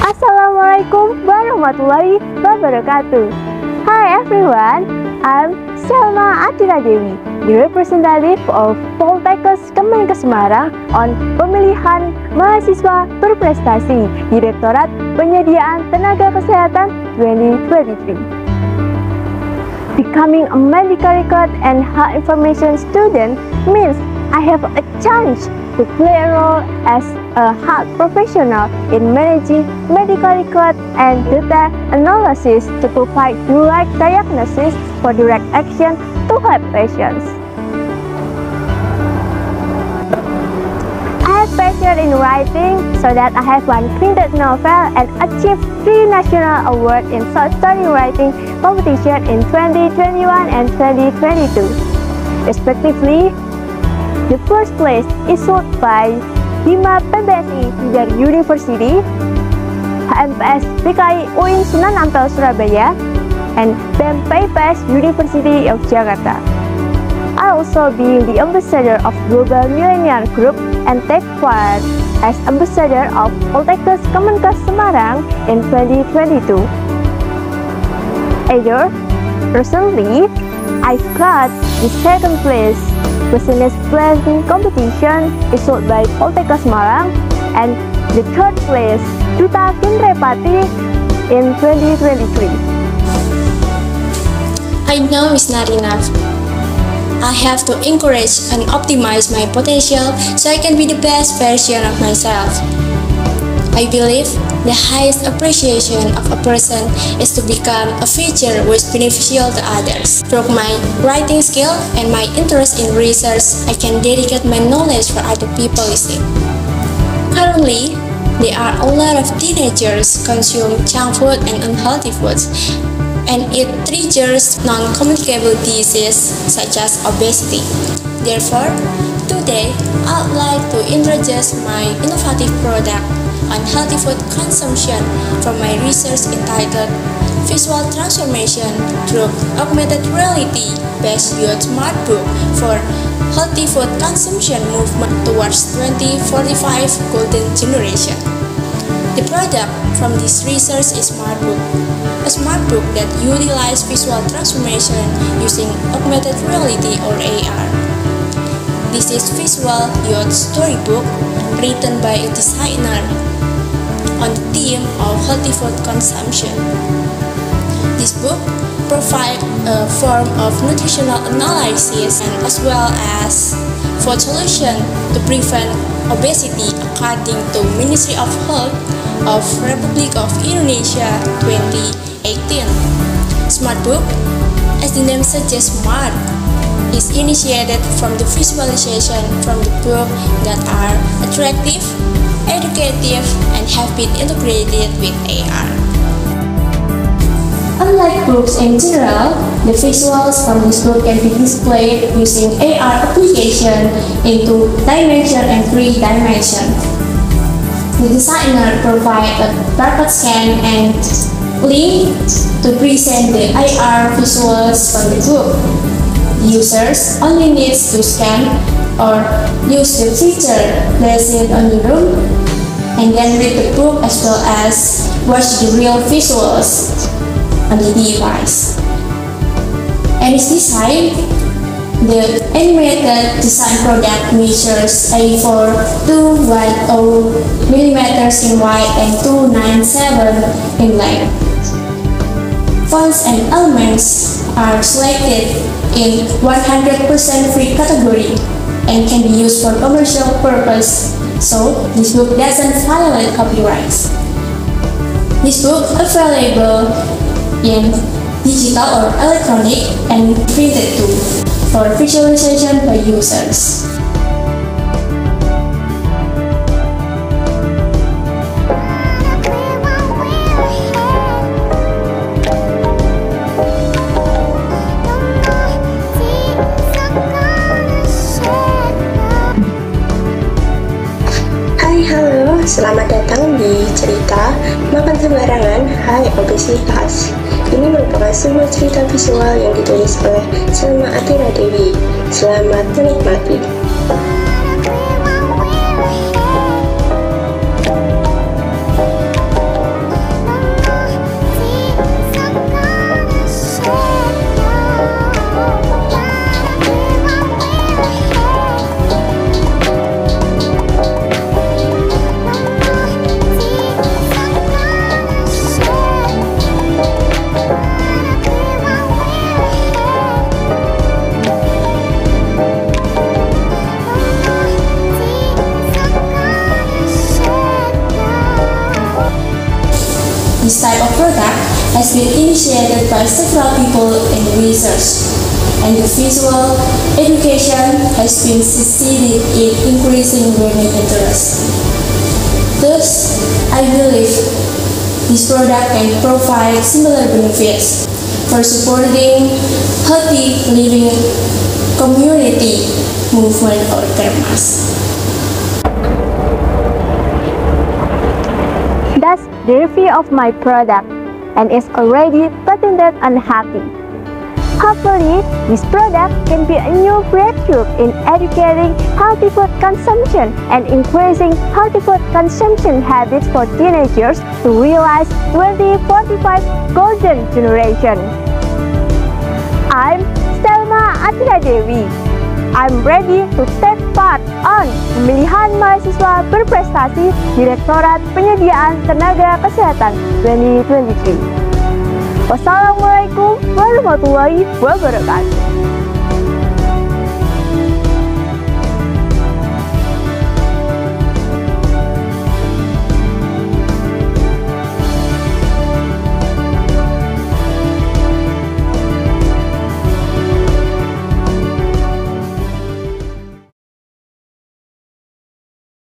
Assalamualaikum warahmatullahi wabarakatuh. Hi everyone, I'm Selma Atira Dewi, the representative of Poltekkes Kemenkes Semarang on pemilihan mahasiswa berprestasi Direktorat Penyediaan Tenaga Kesehatan 2023. Becoming a medical record and health information student means I have a chance to play a role as a health professional in managing medical records and data analysis to provide direct diagnosis for direct action to help patients. I have passion in writing so that I have one printed novel and achieved three national awards in short story writing competition in 2021 and 2022. Respectively, the first place is sold by Bima PBSI Bidar University, HMPS PKI UIN Sunan Ampel Surabaya, and BEM University of Jakarta. I also be the ambassador of Global Millennial Group and take part as ambassador of Poltekkes Kemenkes Semarang in 2022. Either recently, I got the second place business planning competition is issued by Poltekkes Semarang and the third place Duta Kinrepati in 2023. I know it's not enough. I have to encourage and optimize my potential so I can be the best version of myself. I believe the highest appreciation of a person is to become a feature which is beneficial to others. Through my writing skill and my interest in research, I can dedicate my knowledge for other people listening. Currently, there are a lot of teenagers consume junk food and unhealthy foods and it triggers non-communicable diseases such as obesity. Therefore, today I'd like to introduce my innovative product on healthy food consumption from my research entitled Visual Transformation through Augmented Reality based youth smart book for healthy food consumption movement towards 2045 golden generation. The product from this research is Smart Book, a smart book that utilizes visual transformation using augmented reality or AR. This is visual youth storybook written by a designer healthy food consumption. This book provides a form of nutritional analysis and as well as food solution to prevent obesity according to Ministry of Health of Republic of Indonesia 2018. Smart Book, as the name suggests smart, is initiated from the visualization from the book that are attractive educative, have been integrated with AR. Unlike books in general, the visuals from this book can be displayed using AR application into dimension and three dimension. The designer provides a barcode scan and link to present the AR visuals from the book. Users only needs to scan or use the feature placed on the room and then read the book as well as watch the real visuals on the device. And its design, the animated design product measures A4 210 millimeters in wide and 297 in length. Fonts and elements are selected in 100% free category and can be used for commercial purpose, so this book doesn't violate copyrights. This book is available in digital or electronic and printed too for visualization by users. Selamat datang di cerita Makan Sembarangan Hai Obesitas. Ini merupakan sebuah cerita visual yang ditulis oleh Selma Atira Dewi. Selamat menikmati. By several people in research, and visual education has been succeeded in increasing learning interest. Thus, I believe this product can provide similar benefits for supporting healthy living community movement or Germas. That's the review of my product and is already patented and happy. Hopefully, this product can be a new breakthrough in educating healthy food consumption and increasing healthy food consumption habits for teenagers to realize 2045 golden generation. I'm Shelma Atira Dewi. I'm ready to take on pemilihan mahasiswa berprestasi Direktorat Penyediaan Tenaga Kesehatan 2023. Wassalamualaikum warahmatullahi wabarakatuh.